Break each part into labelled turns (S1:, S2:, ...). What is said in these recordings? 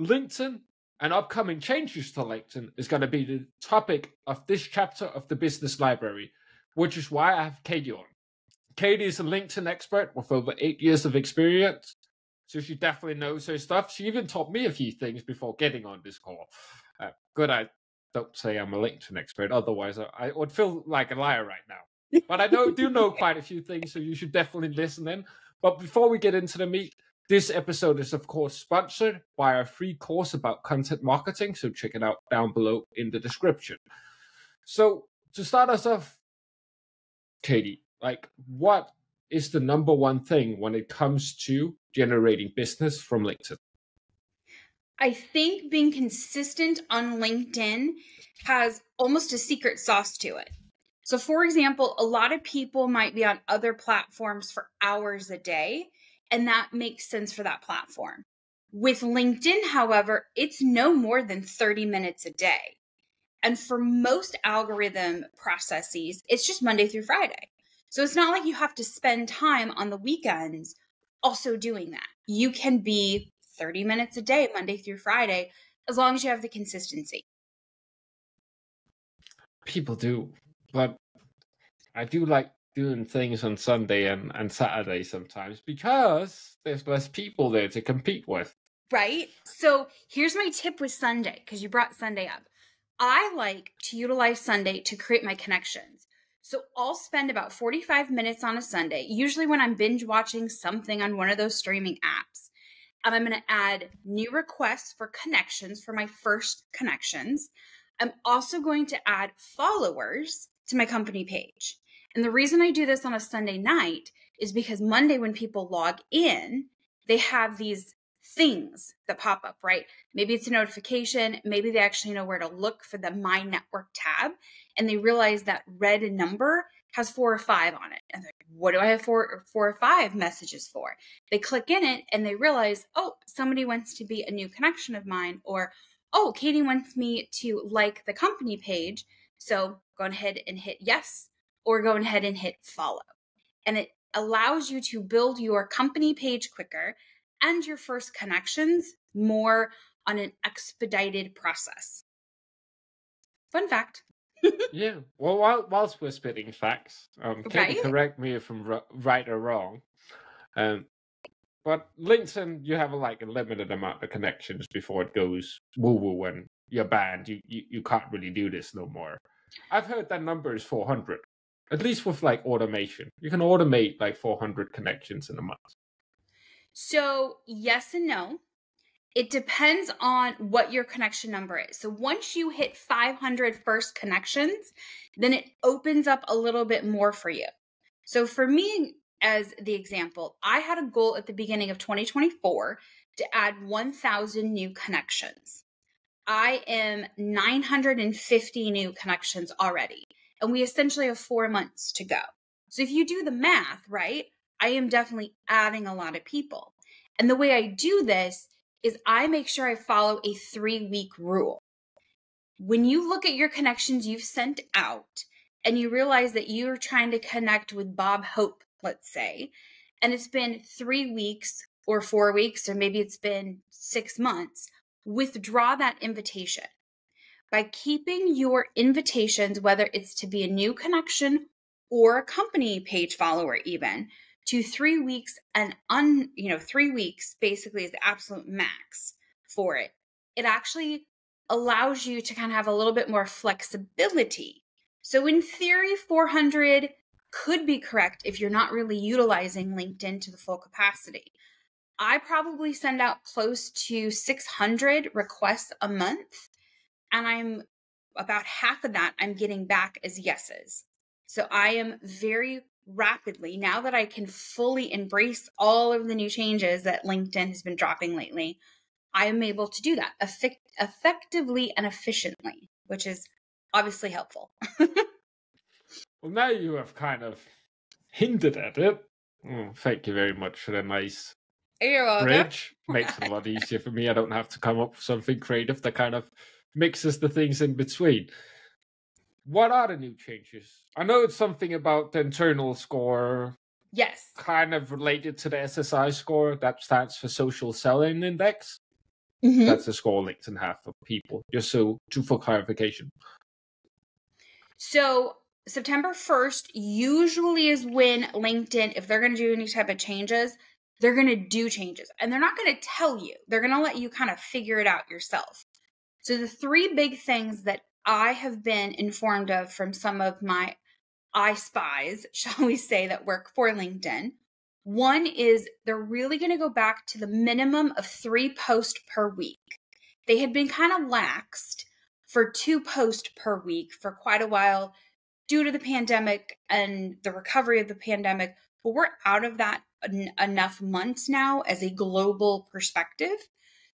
S1: LinkedIn and upcoming changes to LinkedIn is going to be the topic of this chapter of the business library, which is why I have Katie on. Katie is a LinkedIn expert with over eight years of experience, so she definitely knows her stuff. She even taught me a few things before getting on this call. Uh, good, I don't say I'm a LinkedIn expert, otherwise I, I would feel like a liar right now. But I know do know quite a few things, so you should definitely listen in. But before we get into the meat, this episode is, of course, sponsored by our free course about content marketing, so check it out down below in the description. So, to start us off, Katie, like, what is the number one thing when it comes to generating business from LinkedIn?
S2: I think being consistent on LinkedIn has almost a secret sauce to it. So, for example, a lot of people might be on other platforms for hours a day and that makes sense for that platform. With LinkedIn, however, it's no more than 30 minutes a day. And for most algorithm processes, it's just Monday through Friday. So it's not like you have to spend time on the weekends also doing that. You can be 30 minutes a day, Monday through Friday, as long as you have the consistency.
S1: People do, but I do like doing things on Sunday and, and Saturday sometimes because there's less people there to compete with.
S2: Right? So here's my tip with Sunday, because you brought Sunday up. I like to utilize Sunday to create my connections. So I'll spend about 45 minutes on a Sunday, usually when I'm binge watching something on one of those streaming apps. And I'm going to add new requests for connections for my first connections. I'm also going to add followers to my company page. And the reason I do this on a Sunday night is because Monday, when people log in, they have these things that pop up, right? Maybe it's a notification. Maybe they actually know where to look for the My Network tab and they realize that red number has four or five on it. And like, what do I have four, four or five messages for? They click in it and they realize, oh, somebody wants to be a new connection of mine, or oh, Katie wants me to like the company page. So go ahead and hit yes or go ahead and hit follow. And it allows you to build your company page quicker and your first connections more on an expedited process. Fun fact.
S1: yeah. Well, while, whilst we're spitting facts, um, can right? you correct me if I'm right or wrong? Um, but LinkedIn, you have a, like a limited amount of connections before it goes woo woo and you're banned. You, you you can't really do this no more. I've heard that number is 400 at least with like automation. You can automate like 400 connections in a month.
S2: So, yes and no. It depends on what your connection number is. So, once you hit 500 first connections, then it opens up a little bit more for you. So, for me, as the example, I had a goal at the beginning of 2024 to add 1,000 new connections. I am 950 new connections already and we essentially have four months to go. So if you do the math, right, I am definitely adding a lot of people. And the way I do this is I make sure I follow a three week rule. When you look at your connections you've sent out and you realize that you're trying to connect with Bob Hope, let's say, and it's been three weeks or four weeks, or maybe it's been six months, withdraw that invitation by keeping your invitations, whether it's to be a new connection or a company page follower, even to three weeks and un, you know, three weeks basically is the absolute max for it. It actually allows you to kind of have a little bit more flexibility. So in theory, 400 could be correct if you're not really utilizing LinkedIn to the full capacity. I probably send out close to 600 requests a month and I'm about half of that I'm getting back as yeses. So I am very rapidly, now that I can fully embrace all of the new changes that LinkedIn has been dropping lately, I am able to do that effect- effectively and efficiently, which is obviously helpful.
S1: well, now you have kind of hinted at it. Oh, thank you very much for the nice bridge. Makes it a lot easier for me. I don't have to come up with something creative that kind of mixes the things in between. What are the new changes? I know it's something about the internal score.
S2: Yes.
S1: Kind of related to the SSI score that stands for Social Selling Index. Mm-hmm. That's the score LinkedIn have for people. Just so to for clarification.
S2: So September 1st usually is when LinkedIn, if they're going to do any type of changes, they're going to do changes and they're not going to tell you. They're going to let you kind of figure it out yourself. So, the three big things that I have been informed of from some of my I spies, shall we say, that work for LinkedIn. One is they're really going to go back to the minimum of three posts per week. They had been kind of laxed for two posts per week for quite a while due to the pandemic and the recovery of the pandemic. But we're out of that en- enough months now as a global perspective.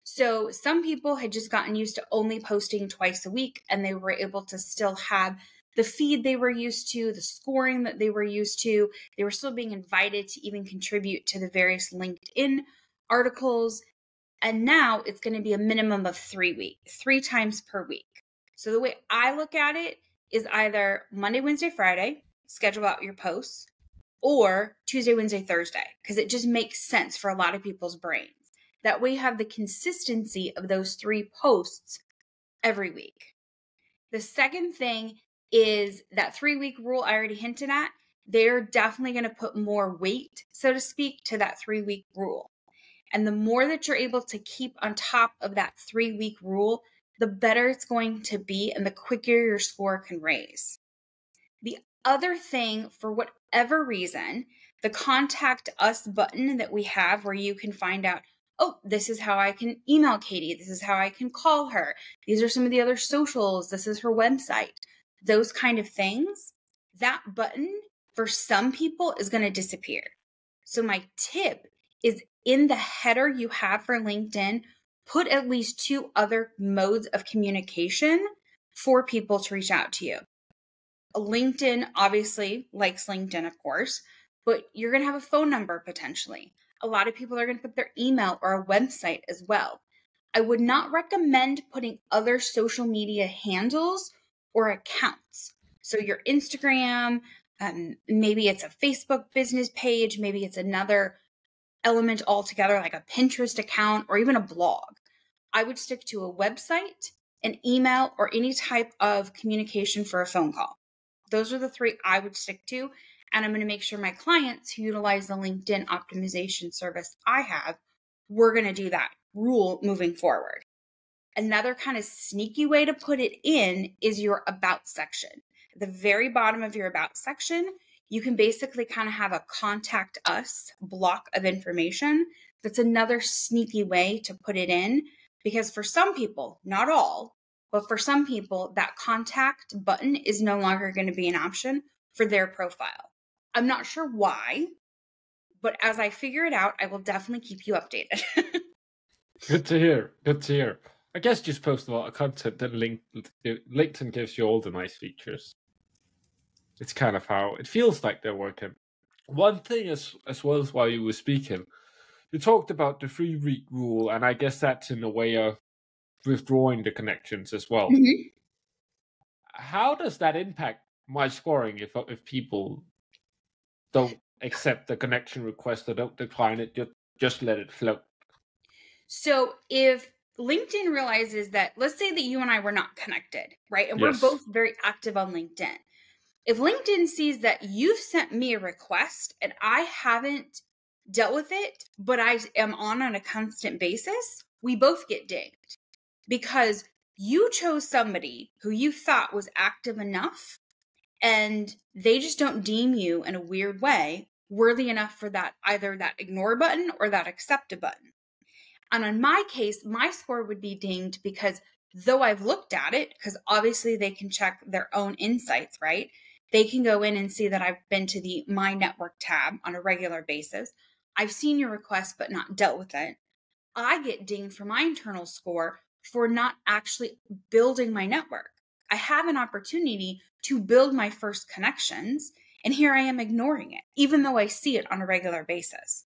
S2: So some people had just gotten used to only posting twice a week and they were able to still have the feed they were used to, the scoring that they were used to. They were still being invited to even contribute to the various LinkedIn articles. And now it's going to be a minimum of three weeks, three times per week. So the way I look at it is either Monday, Wednesday, Friday, schedule out your posts, or Tuesday, Wednesday, Thursday, because it just makes sense for a lot of people's brains. That we have the consistency of those three posts every week. The second thing is that three week rule I already hinted at. They're definitely going to put more weight, so to speak, to that three week rule. And the more that you're able to keep on top of that three week rule, the better it's going to be and the quicker your score can raise. The other thing, for whatever reason, the contact us button that we have where you can find out, oh, this is how I can email Katie, this is how I can call her, these are some of the other socials, this is her website, those kind of things, that button for some people is going to disappear. So, my tip is in the header you have for LinkedIn, put at least two other modes of communication for people to reach out to you. LinkedIn obviously likes LinkedIn, of course, but you're going to have a phone number potentially. A lot of people are going to put their email or a website as well. I would not recommend putting other social media handles or accounts. So, your Instagram, um, maybe it's a Facebook business page, maybe it's another element altogether, like a Pinterest account or even a blog. I would stick to a website, an email, or any type of communication for a phone call. Those are the three I would stick to. And I'm going to make sure my clients who utilize the LinkedIn optimization service I have, we're going to do that rule moving forward. Another kind of sneaky way to put it in is your about section. At the very bottom of your about section, you can basically kind of have a contact us block of information. That's another sneaky way to put it in because for some people, not all, but for some people, that contact button is no longer going to be an option for their profile. I'm not sure why, but as I figure it out, I will definitely keep you updated.
S1: Good to hear. Good to hear. I guess just post a lot of content that link, LinkedIn gives you all the nice features it's kind of how it feels like they're working. One thing, as as well as while you were speaking, you talked about the three week rule, and I guess that's in a way of withdrawing the connections as well. Mm-hmm. How does that impact my scoring if if people don't accept the connection request or don't decline it, just just let it float?
S2: So if LinkedIn realizes that, let's say that you and I were not connected, right? And yes. we're both very active on LinkedIn. If LinkedIn sees that you've sent me a request and I haven't dealt with it, but I am on on a constant basis, we both get dinged because you chose somebody who you thought was active enough and they just don't deem you in a weird way worthy enough for that either that ignore button or that accept a button. And in my case, my score would be dinged because though I've looked at it, because obviously they can check their own insights, right? they can go in and see that I've been to the My Network tab on a regular basis. I've seen your request but not dealt with it. I get dinged for my internal score for not actually building my network. I have an opportunity to build my first connections, and here I am ignoring it, even though I see it on a regular basis.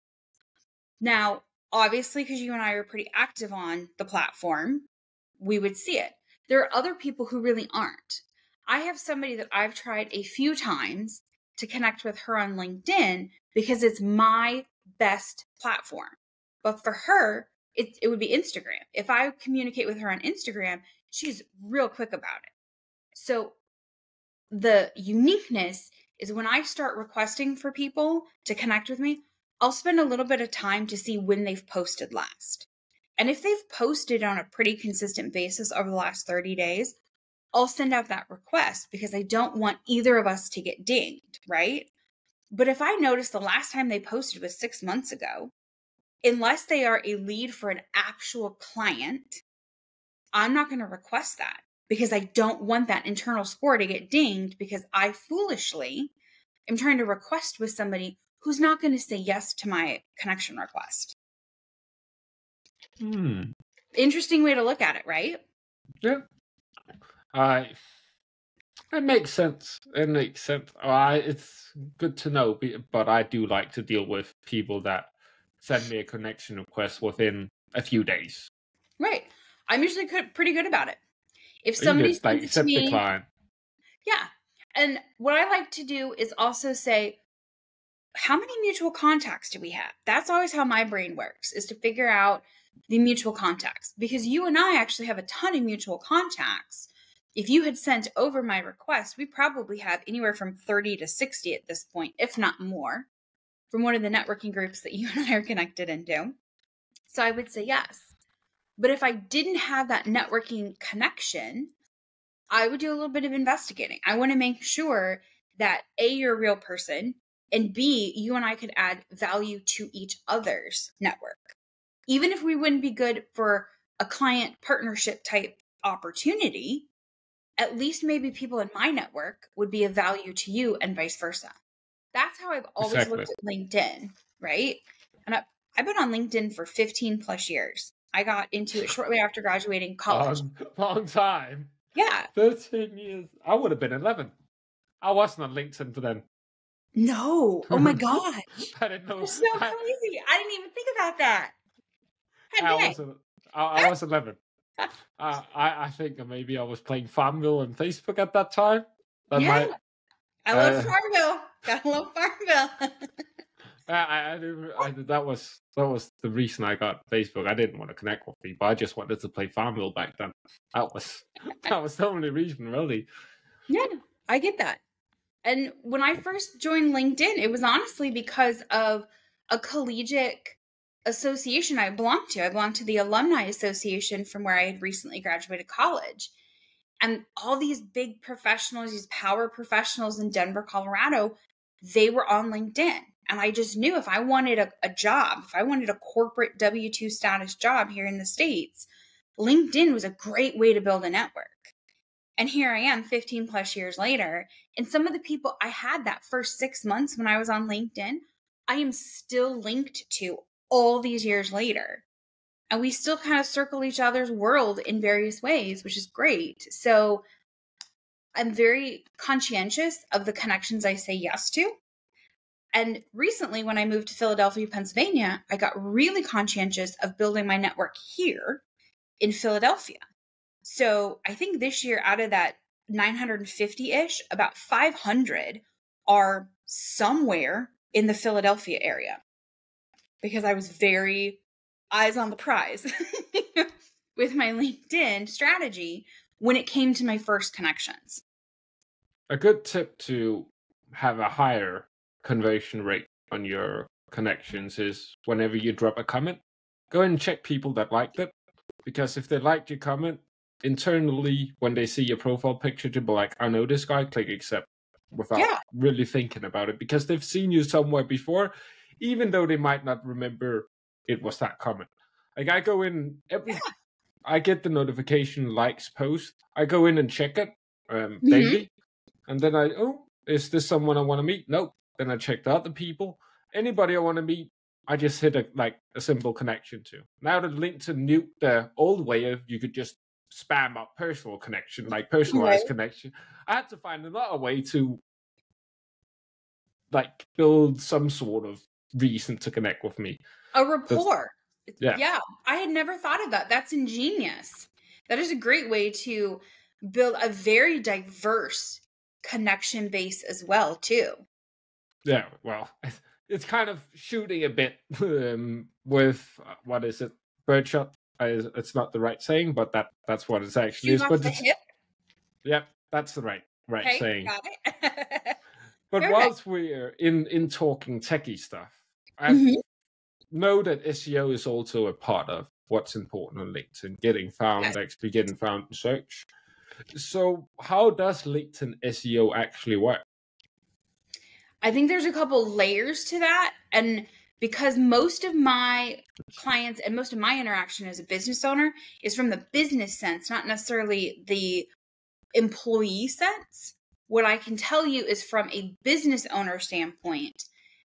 S2: Now, obviously, because you and I are pretty active on the platform, we would see it. There are other people who really aren't. I have somebody that I've tried a few times to connect with her on LinkedIn because it's my best platform. But for her, it, it would be Instagram. If I communicate with her on Instagram, she's real quick about it. So the uniqueness is when I start requesting for people to connect with me, I'll spend a little bit of time to see when they've posted last. And if they've posted on a pretty consistent basis over the last 30 days, I'll send out that request because I don't want either of us to get dinged, right? But if I notice the last time they posted was six months ago, unless they are a lead for an actual client, I'm not going to request that because I don't want that internal score to get dinged because I foolishly am trying to request with somebody who's not going to say yes to my connection request.
S1: Hmm.
S2: Interesting way to look at it, right?
S1: Yeah. I. It makes sense. It makes sense. I. It's good to know, but I do like to deal with people that send me a connection request within a few days.
S2: Right. I'm usually pretty good about it. If somebody
S1: just, like accept
S2: me,
S1: decline.
S2: Yeah. And what I like to do is also say, how many mutual contacts do we have? That's always how my brain works, is to figure out the mutual contacts. Because you and I actually have a ton of mutual contacts. If you had sent over my request, we probably have anywhere from 30 to 60 at this point, if not more, from one of the networking groups that you and I are connected into. So I would say yes. But if I didn't have that networking connection, I would do a little bit of investigating. I want to make sure that A, you're a real person, and B, you and I could add value to each other's network. Even if we wouldn't be good for a client partnership type opportunity, at least maybe people in my network would be of value to you and vice versa. That's how I've always exactly. looked at LinkedIn, right? And I, I've been on LinkedIn for 15 plus years. I got into it shortly after graduating college.
S1: Long, long time.
S2: Yeah.
S1: 13 years. I would have been 11. I wasn't on LinkedIn for then.
S2: No. Oh my God.
S1: I didn't know.
S2: So I, crazy. I didn't even think about that.
S1: I was, I, I was 11. uh, I, I think maybe I was playing Farmville on Facebook at that time. That
S2: yeah. Might, I love uh, Farmville. Gotta love Farmville.
S1: I, I, I, that was that was the reason I got Facebook. I didn't want to connect with people. I just wanted to play Farmville back then. That was that was the only reason, really.
S2: Yeah, I get that. And when I first joined LinkedIn, it was honestly because of a collegiate association I belonged to. I belonged to the Alumni Association from where I had recently graduated college. And all these big professionals, these power professionals in Denver, Colorado, they were on LinkedIn. And I just knew if I wanted a, a job, if I wanted a corporate W 2 status job here in the States, LinkedIn was a great way to build a network. And here I am 15 plus years later. And some of the people I had that first six months when I was on LinkedIn, I am still linked to all these years later. And we still kind of circle each other's world in various ways, which is great. So I'm very conscientious of the connections I say yes to. And recently, when I moved to Philadelphia, Pennsylvania, I got really conscientious of building my network here in Philadelphia. So I think this year, out of that 950 ish, about 500 are somewhere in the Philadelphia area because I was very eyes on the prize with my LinkedIn strategy when it came to my first connections.
S1: A good tip to have a higher conversion rate on your connections is whenever you drop a comment, go and check people that liked it. Because if they liked your comment, internally, when they see your profile picture, to be like, I know this guy, click accept without yeah. really thinking about it because they've seen you somewhere before, even though they might not remember it was that comment. Like I go in every, yeah. I get the notification likes post. I go in and check it um, mm-hmm. daily, and then I oh, is this someone I want to meet? Nope. Then I checked out the people. Anybody I want to meet, I just hit a like a simple connection to. Now that LinkedIn nuked the old way of you could just spam up personal connection, like personalized right. connection. I had to find another way to like build some sort of reason to connect with me.
S2: A rapport.
S1: Yeah.
S2: Yeah. I had never thought of that. That's ingenious. That is a great way to build a very diverse connection base as well, too.
S1: Yeah, well, it's kind of shooting a bit um, with uh, what is it? birdshot. Uh, it's not the right saying, but that that's what it actually is. But it's, yep, that's the right right
S2: Okay,
S1: saying. But
S2: Perfect.
S1: whilst we're in in talking techie stuff, I
S2: Mhm.
S1: know that SEO is also a part of what's important on LinkedIn, getting found,
S2: Yes.
S1: actually getting found in search. So, how does LinkedIn SEO actually work?
S2: I think there's a couple layers to that. And because most of my clients and most of my interaction as a business owner is from the business sense, not necessarily the employee sense, what I can tell you is from a business owner standpoint,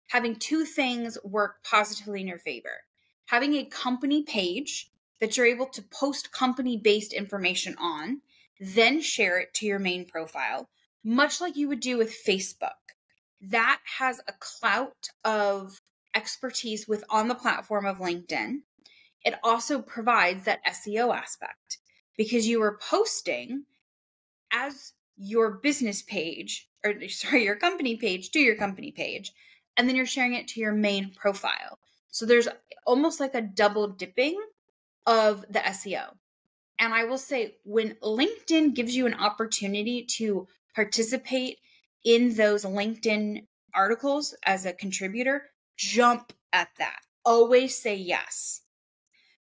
S2: having two things work positively in your favor. Having a company page that you're able to post company based information on, then share it to your main profile, much like you would do with Facebook that has a clout of expertise with on the platform of LinkedIn. It also provides that SEO aspect because you are posting as your business page or sorry, your company page to your company page, and then you're sharing it to your main profile. So there's almost like a double dipping of the SEO. And I will say, when LinkedIn gives you an opportunity to participate in those LinkedIn articles as a contributor, jump at that. Always say yes.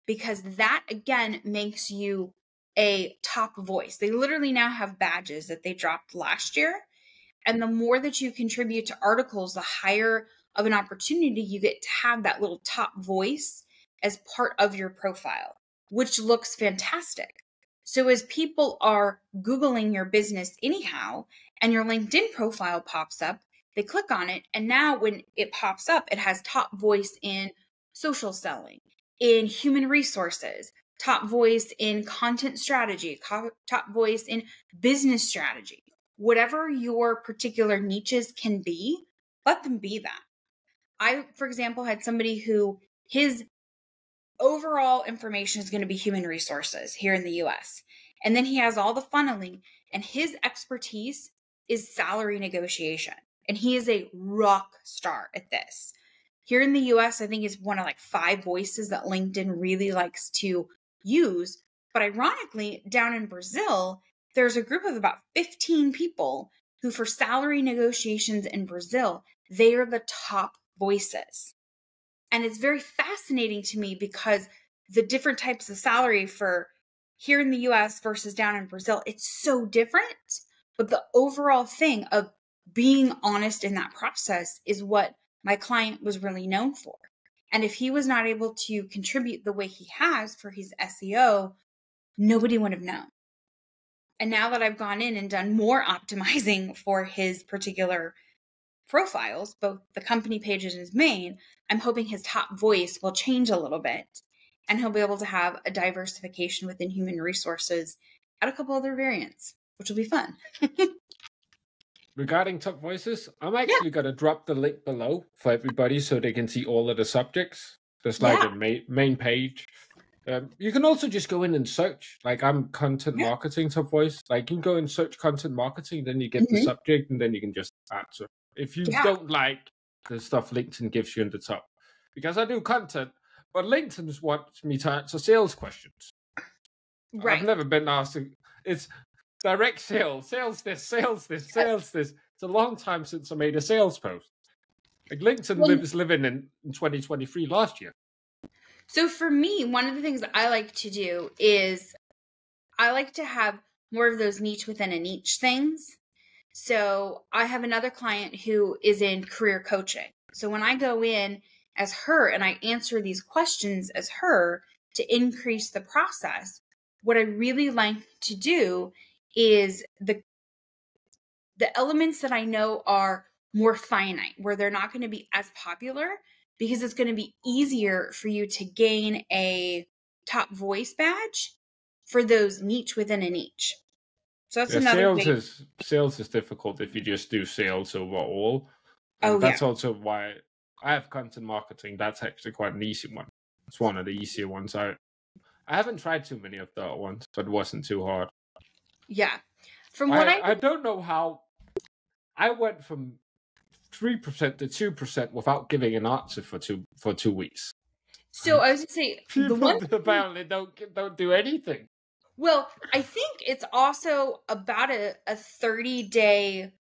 S2: Because that again makes you a top voice. They literally now have badges that they dropped last year. And the more that you contribute to articles, the higher of an opportunity you get to have that little top voice as part of your profile, which looks fantastic. So as people are Googling your business anyhow, and your LinkedIn profile pops up, they click on it. And now when it pops up, it has top voice in social selling, in human resources, top voice in content strategy, top voice in business strategy. Whatever your particular niches can be, let them be that. I, for example, had somebody who his overall information is going to be human resources here in the US. And then he has all the funneling, and his expertise is salary negotiation. And he is a rock star at this. Here in the US, I think is one of like five voices that LinkedIn really likes to use. But ironically, down in Brazil, there's a group of about 15 people who, for salary negotiations in Brazil, they are the top voices. And it's very fascinating to me because the different types of salary for here in the US versus down in Brazil, it's so different. But the overall thing of being honest in that process is what my client was really known for. And if he was not able to contribute the way he has for his SEO, nobody would have known. And now that I've gone in and done more optimizing for his particular profiles, both the company pages and his main, I'm hoping his top voice will change a little bit and he'll be able to have a diversification within human resources at a couple other variants, which will be fun.
S1: Regarding top voices, I'm actually going to drop the link below for everybody so they can see all of the subjects. There's like
S2: Yeah.
S1: a main, main page. Um, you can also just go in and search. Like I'm content
S2: Yeah.
S1: marketing top voice. Like you can go and search content marketing, then you get the
S2: Mhm.
S1: subject, and then you can just answer. If you
S2: Yeah.
S1: don't like the stuff LinkedIn gives you in the top, because I do content, but LinkedIn wants me to answer sales questions.
S2: Right.
S1: I've never been asked. It's direct sales, sales this, sales this, uh, sales this. It's a long time since I made a sales post. Like LinkedIn
S2: Well-
S1: lives living in, in 2023 last year.
S2: So for me, one of the things that I like to do is I like to have more of those niche within a niche things. So I have another client who is in career coaching. So when I go in as her and I answer these questions as her to increase the process, what I really like to do is the the elements that I know are more finite, where they're not going to be as popular, because it's going to be easier for you to gain a top voice badge for those niche within a niche. So that's
S1: Yeah,
S2: another
S1: sales
S2: big,
S1: is sales is difficult if you just do sales overall. And
S2: Oh,
S1: that's also why I have content marketing. That's actually quite an easy one. It's one of the easier ones. I I haven't tried too many of the ones, but it wasn't too hard.
S2: Yeah. From what I,
S1: I, I don't know how I went from three percent to two percent without giving an answer for two for two weeks.
S2: So I was to say
S1: People
S2: the one
S1: apparently don't don't do anything.
S2: Well, I think it's also about a, a 30 day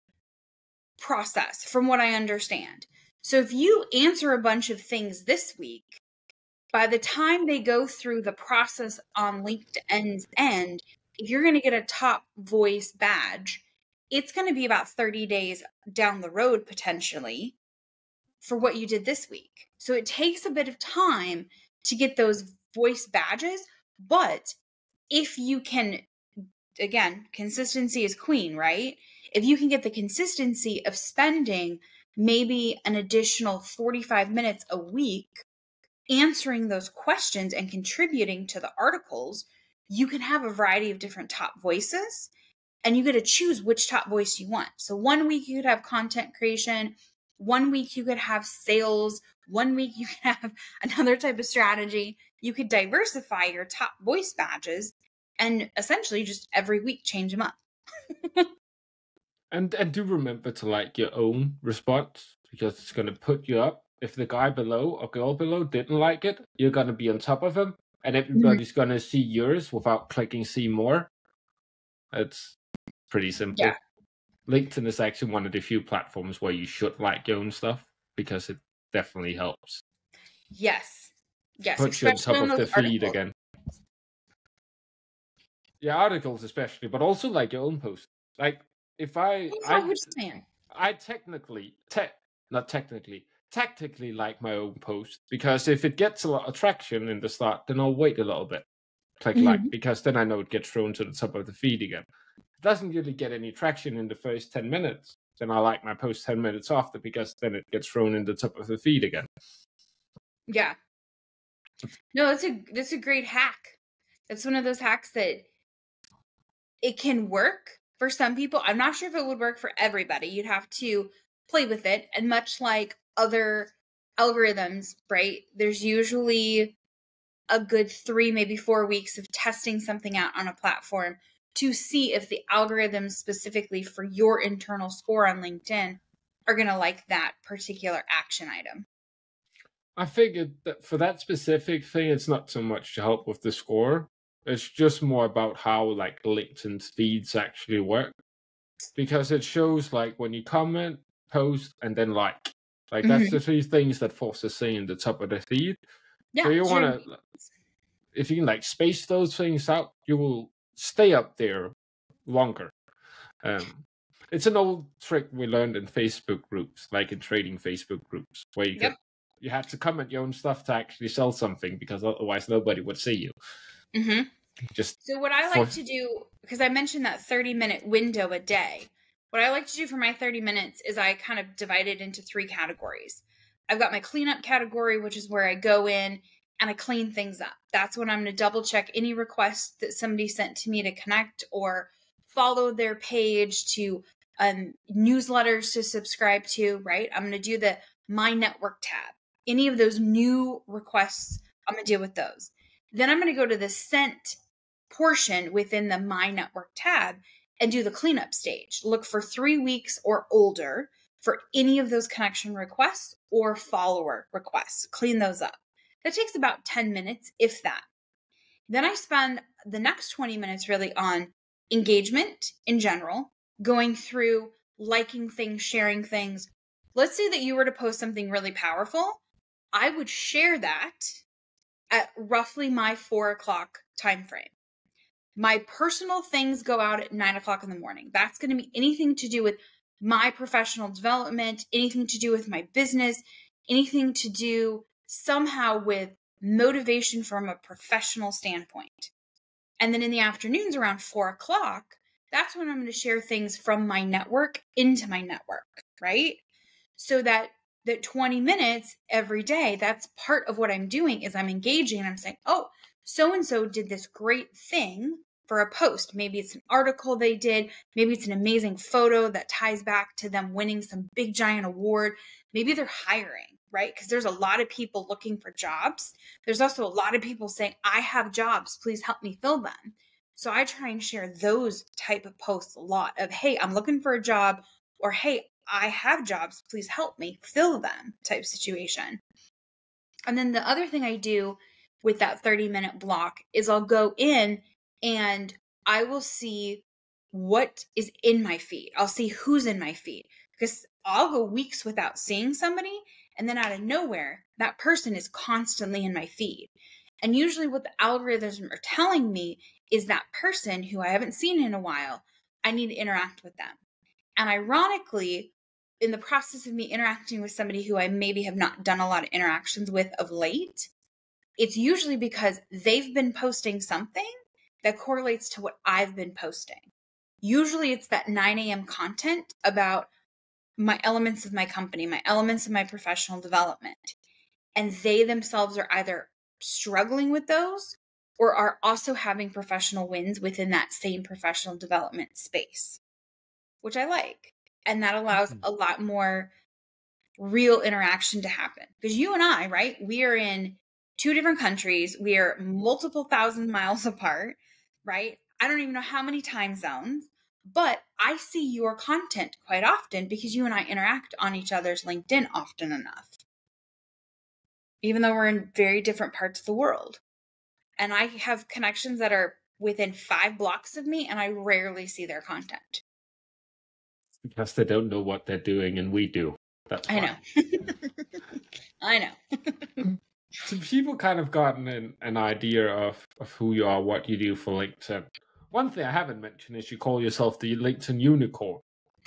S2: process, from what I understand. So if you answer a bunch of things this week, by the time they go through the process on LinkedIn's end, if you're going to get a top voice badge, it's going to be about 30 days down the road potentially for what you did this week. So it takes a bit of time to get those voice badges, but if you can again, consistency is queen, right? If you can get the consistency of spending maybe an additional 45 minutes a week answering those questions and contributing to the articles, you can have a variety of different top voices and you get to choose which top voice you want. So one week you could have content creation, one week you could have sales, one week you could have another type of strategy. You could diversify your top voice badges and essentially just every week change them up.
S1: and and do remember to like your own response because it's going to put you up. If the guy below or girl below didn't like it, you're going to be on top of him, and
S2: Mm-hmm.
S1: everybody's going to see yours without clicking see more. It's pretty simple.
S2: Yeah.
S1: LinkedIn is actually one of the few platforms where you should like your own stuff because it definitely helps.
S2: Yes. Yes.
S1: Puts you on top of the feed
S2: articles.
S1: again. Yeah, articles especially, but also like your own posts. Like if I,
S2: Yeah,
S1: I,
S2: you?
S1: I technically, tech, not technically, tactically like my own post because if it gets a lot of traction in the start, then I'll wait a little bit, click like, mm-hmm. because then I know it gets thrown to the top of the feed again. It doesn't really get any traction in the first 10 minutes, then I like my post 10 minutes after because then it gets thrown in the top of the feed again.
S2: Yeah. No, that's a that's a great hack. That's one of those hacks that it can work for some people. I'm not sure if it would work for everybody. You'd have to play with it and much like other algorithms, right? There's usually a good 3 maybe 4 weeks of testing something out on a platform to see if the algorithms specifically for your internal score on LinkedIn are going to like that particular action item.
S1: I figured that for that specific thing, it's not so much to help with the score. It's just more about how like LinkedIn's feeds actually work. Because it shows like when you comment, post, and then like. Like that's the three things that forces seeing the top of the feed.
S2: Yeah.
S1: so you want to, if you can like space those things out, you will stay up there longer. Um, it's an old trick we learned in Facebook groups, like in trading Facebook groups, where you
S2: Yep.
S1: get you have to comment your own stuff to actually sell something because otherwise nobody would see you.
S2: Mm-hmm.
S1: Just
S2: So what I like
S1: For-
S2: to do, because I mentioned that 30 minute window a day, what I like to do for my 30 minutes is I kind of divide it into three categories. I've got my cleanup category, which is where I go in and I clean things up. That's when I'm going to double check any requests that somebody sent to me to connect or follow their page to um, newsletters to subscribe to, right? I'm going to do the My Network tab. Any of those new requests, I'm going to deal with those. Then I'm going to go to the sent portion within the My Network tab and do the cleanup stage. Look for three weeks or older for any of those connection requests or follower requests. Clean those up. That takes about 10 minutes, if that. Then I spend the next 20 minutes really on engagement in general, going through liking things, sharing things. Let's say that you were to post something really powerful. I would share that at roughly my four o'clock time frame. My personal things go out at nine o'clock in the morning. That's going to be anything to do with my professional development, anything to do with my business, anything to do somehow with motivation from a professional standpoint. And then in the afternoons around four o'clock, that's when I'm going to share things from my network into my network, right? So that that 20 minutes every day, that's part of what I'm doing is I'm engaging I'm saying, "Oh, so and so did this great thing for a post. Maybe it's an article they did, maybe it's an amazing photo that ties back to them winning some big giant award. Maybe they're hiring, right? Because there's a lot of people looking for jobs. There's also a lot of people saying, "I have jobs, please help me fill them." So I try and share those type of posts a lot of, "Hey, I'm looking for a job," or "Hey, I have jobs, please help me fill them," type situation. And then the other thing I do with that 30 minute block is I'll go in and I will see what is in my feed. I'll see who's in my feed because I'll go weeks without seeing somebody. And then out of nowhere, that person is constantly in my feed. And usually, what the algorithms are telling me is that person who I haven't seen in a while, I need to interact with them. And ironically, in the process of me interacting with somebody who I maybe have not done a lot of interactions with of late, it's usually because they've been posting something that correlates to what I've been posting. Usually it's that 9 a.m. content about my elements of my company, my elements of my professional development. And they themselves are either struggling with those or are also having professional wins within that same professional development space, which I like. And that allows mm-hmm. a lot more real interaction to happen. Because you and I, right, we are in two different countries, we are multiple thousand miles apart, right? I don't even know how many time zones, but I see your content quite often because you and I interact on each other's LinkedIn often enough even though we're in very different parts of the world. And I have connections that are within five blocks of me, and I rarely see their content.
S1: Because they don't know what they're doing, and we do. That's
S2: I know. I know.
S1: So people kind of gotten an, an idea of, of who you are, what you do for LinkedIn. One thing I haven't mentioned is you call yourself the LinkedIn unicorn.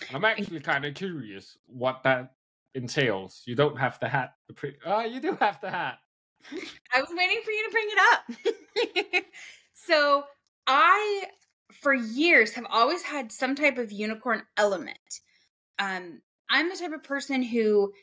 S1: And I'm actually kind of curious what that entails. You don't have the hat. The pre- oh, you do have the hat.
S2: I was waiting for you to bring it up. so I, for years, have always had some type of unicorn element. Um, I'm the type of person who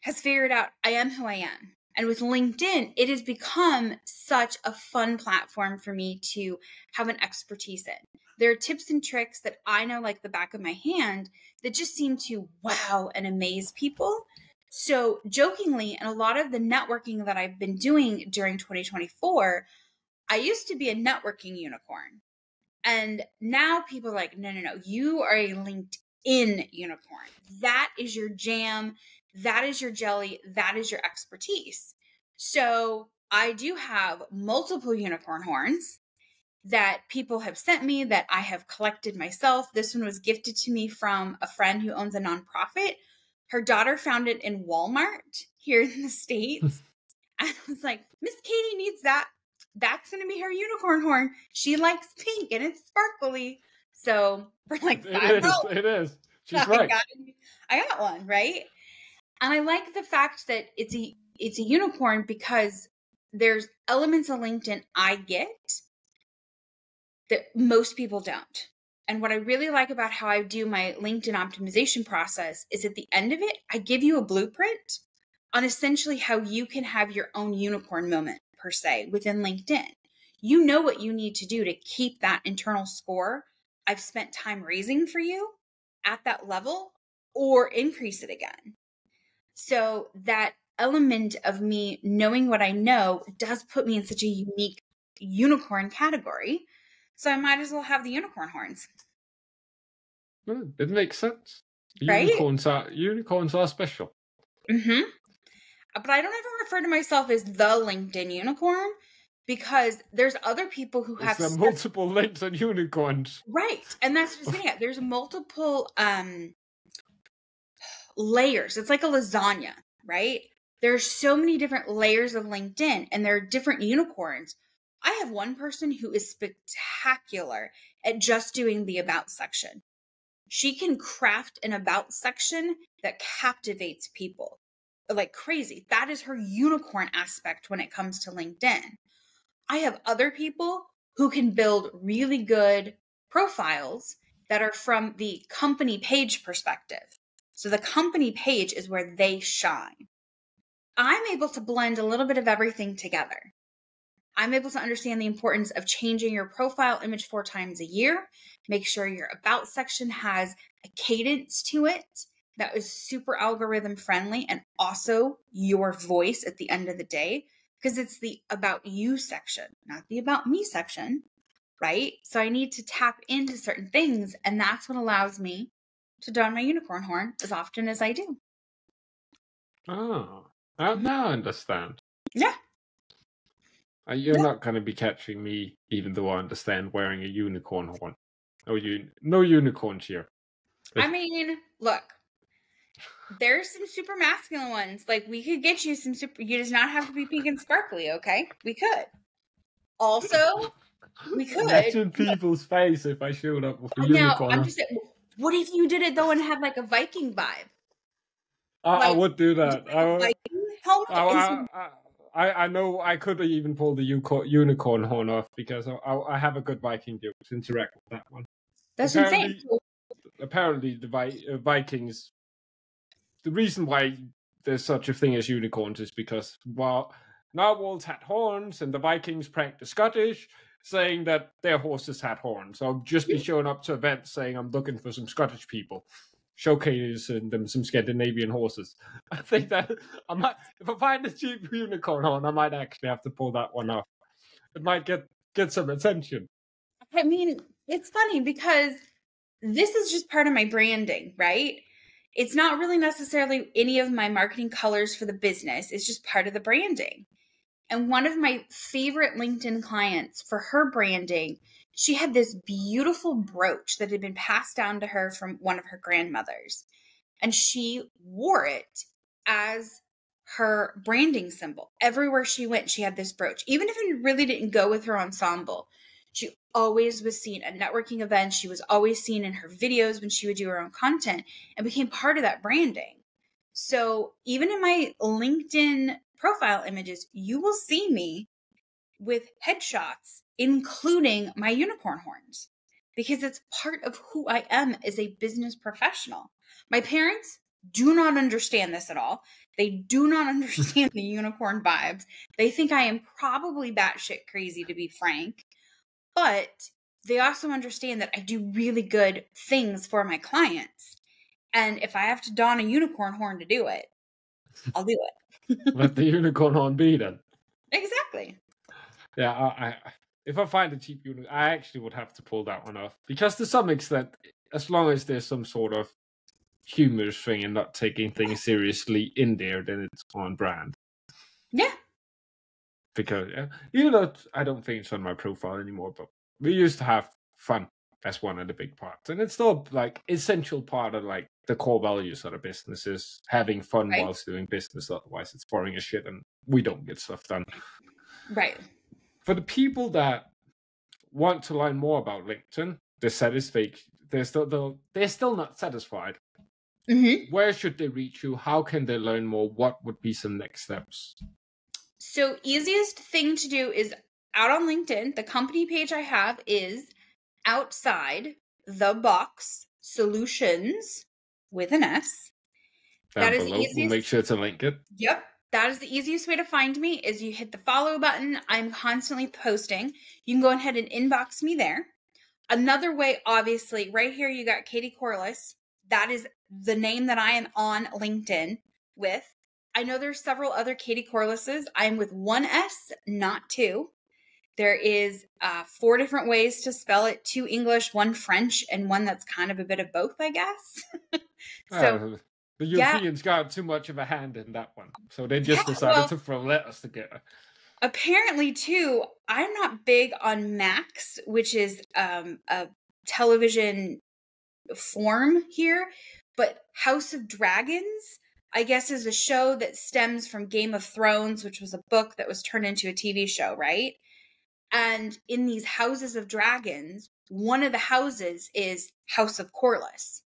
S2: has figured out I am who I am. And with LinkedIn, it has become such a fun platform for me to have an expertise in. There are tips and tricks that I know like the back of my hand that just seem to wow and amaze people. So, jokingly, and a lot of the networking that I've been doing during 2024, I used to be a networking unicorn. And now people are like, no, no, no, you are a LinkedIn unicorn. That is your jam. That is your jelly. That is your expertise. So, I do have multiple unicorn horns that people have sent me that I have collected myself. This one was gifted to me from a friend who owns a nonprofit. Her daughter found it in Walmart here in the hmm. States. and I was like, Miss Katie needs that. That's going to be her unicorn horn. She likes pink and it's sparkly. So for like five
S1: it is, it is. She's I right.
S2: Got, I got one, right? And I like the fact that it's a it's a unicorn because there's elements of LinkedIn I get that most people don't. And what I really like about how I do my LinkedIn optimization process is at the end of it, I give you a blueprint on essentially how you can have your own unicorn moment, per se, within LinkedIn. You know what you need to do to keep that internal score I've spent time raising for you at that level or increase it again. So that element of me knowing what I know does put me in such a unique unicorn category so I might as well have the unicorn horns.
S1: It makes sense.
S2: Right?
S1: Unicorns are unicorns are special.
S2: Mm-hmm. But I don't ever refer to myself as the LinkedIn unicorn because there's other people who have
S1: multiple LinkedIn unicorns.
S2: Right. And that's just it. There's multiple um layers. It's like a lasagna, right? There's so many different layers of LinkedIn and there are different unicorns I have one person who is spectacular at just doing the about section. She can craft an about section that captivates people like crazy. That is her unicorn aspect when it comes to LinkedIn. I have other people who can build really good profiles that are from the company page perspective. So the company page is where they shine. I'm able to blend a little bit of everything together. I'm able to understand the importance of changing your profile image four times a year. Make sure your about section has a cadence to it that is super algorithm friendly and also your voice at the end of the day because it's the about you section, not the about me section, right? So I need to tap into certain things and that's what allows me to don my unicorn horn as often as I do.
S1: Oh, now I understand.
S2: Yeah.
S1: Uh, you're
S2: Yeah.
S1: not going to be catching me, even though I understand wearing a unicorn horn. No, un- no unicorns here.
S2: I mean, look, there's some super masculine ones. Like we could get you some super. You does not have to be pink and sparkly. Okay, we could. Also, we could.
S1: Imagine people's face if I showed up with a
S2: now
S1: unicorn.
S2: I'm just. saying, What if you did it though and had like a Viking vibe?
S1: I, I would do that. I, would-. I, I, I, know I could even pull the unicorn horn off because I, I, have a good Viking joke to interact with that one.
S2: That's what I'm
S1: apparently- apparently the Vi- uh, Vikings. The reason why there's such a thing as unicorns is because while narwhals had horns and the Vikings pranked the Scottish, saying that their horses had horns. So I'll just be showing up to events saying I'm looking for some Scottish people, showcasing them some Scandinavian horses. I think that I might, if I find a cheap unicorn horn, I might actually have to pull that one off. It might get get some attention.
S2: I mean, it's funny because this is just part of my branding, right? It's not really necessarily any of my marketing colors for the business. It's just part of the branding. And one of my favorite LinkedIn clients for her branding, she had this beautiful brooch that had been passed down to her from one of her grandmothers. And she wore it as her branding symbol. Everywhere she went, she had this brooch. Even if it really didn't go with her ensemble, she always was seen at networking events. She was always seen in her videos when she would do her own content and became part of that branding. So even in my LinkedIn profile images, you will see me with headshots, including my unicorn horns, because it's part of who I am as a business professional. My parents do not understand this at all. They do not understand the unicorn vibes. They think I am probably batshit crazy, to be frank but they also understand that I do really good things for my clients. And if I have to don a unicorn horn to do it, I'll do it.
S1: Let the unicorn horn be then.
S2: Exactly.
S1: Yeah, I, I if I find a cheap unicorn, I actually would have to pull that one off because to some extent, as long as there's some sort of humorous thing and not taking things seriously in there, then it's on brand.
S2: Yeah.
S1: Because yeah, even though I don't think it's on my profile anymore, but we used to have fun as one of the big parts, and it's still like essential part of like the core values of the business is having fun
S2: Right.
S1: whilst doing business. Otherwise, it's boring as shit, and we don't get stuff done.
S2: Right.
S1: for the people that want to learn more about LinkedIn, they're satisfied. They're still they're, they're still not satisfied.
S2: hmm
S1: Where should they reach you? How can they learn more? What would be some next steps?
S2: So, easiest thing to do is out on LinkedIn. The company page I have is outside the box solutions with an S.
S1: Down
S2: That is the
S1: below. We'll make sure to link it.
S2: Yep. That is the easiest way to find me is you hit the follow button. I'm constantly posting. You can go ahead and inbox me there. Another way, obviously, right here you got Katie Corlis. That is the name that I am on LinkedIn with. I know there's several other Katie Corlisses. I'm with one S, not two. There is uh, four different ways to spell it: two English, one French, and one that's kind of a bit of both, I guess. so
S1: Uh, the
S2: yeah.
S1: Europeans got too much of a hand in that one, so they just
S2: Yeah,
S1: decided
S2: well-
S1: to throw letters together.
S2: apparently too i'm not big on max which is um, a television form here but house of dragons i guess is a show that stems from game of thrones which was a book that was turned into a tv show right and in these houses of dragons one of the houses is house of corliss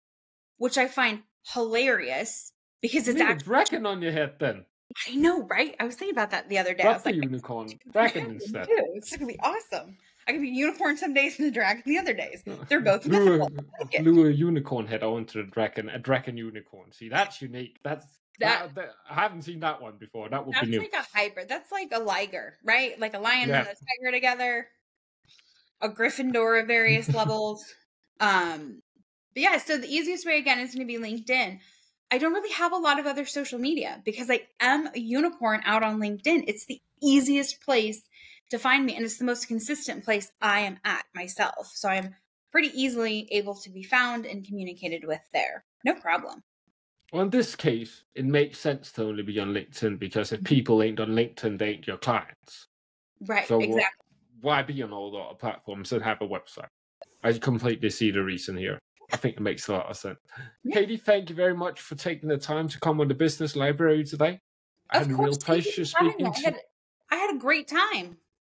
S2: which i find hilarious because it's
S1: a
S2: actually
S1: dragon on your head then.
S2: i know right i was thinking about that the other day was
S1: the
S2: like,
S1: unicorn.
S2: Dragon
S1: Dragon instead.
S2: It's gonna be awesome. I can be unicorn some days and the dragon the other days. They're both
S1: Glue a,
S2: like
S1: a unicorn head onto the dragon, a dragon unicorn. See, that's unique. That's
S2: That-
S1: that, that- I haven't seen that one before. That would
S2: That's
S1: be new.
S2: like a hybrid. That's like a liger, right? Like a lion
S1: Yeah.
S2: and a tiger together. A Gryffindor of various levels. Um, but yeah, so the easiest way again is going to be LinkedIn. I don't really have a lot of other social media because I am a unicorn out on LinkedIn. It's the easiest place to find me, and it's the most consistent place I am at myself. So I'm pretty easily able to be found and communicated with there. No problem.
S1: Well, in this case, it makes sense to only be on LinkedIn because if people ain't on LinkedIn, they ain't your clients.
S2: Right.
S1: So
S2: exactly.
S1: why be on all the other platforms and have a website? I completely see the reason here. I think it makes a lot of sense.
S2: Yeah.
S1: Katie, thank you very much for taking the time to come on the business library today. I
S2: Of
S1: had a
S2: course,
S1: real pleasure
S2: for having me.
S1: speaking to
S2: had, I had a great time.